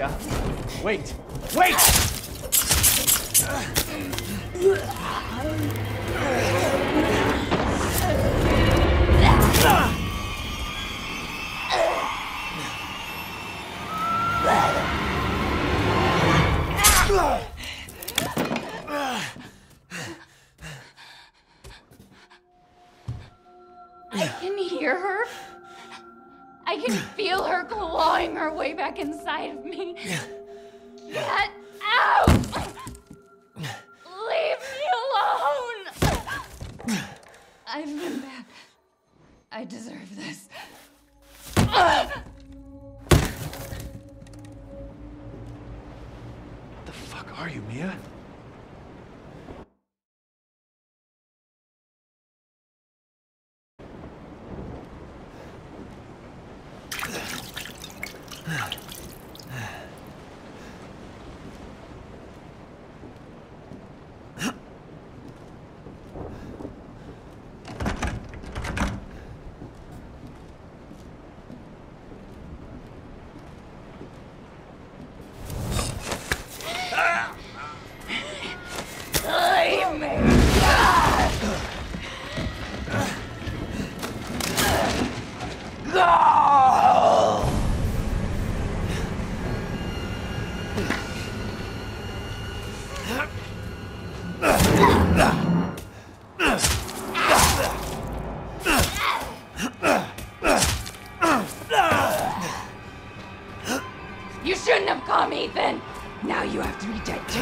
Wait! Wait! I can hear her. I can feel her clawing her way back inside of me. Get out! Leave me alone! I've been bad. I deserve this. What the fuck are you, Mia? Me! You shouldn't have come, Ethan! Now you have to be dead too.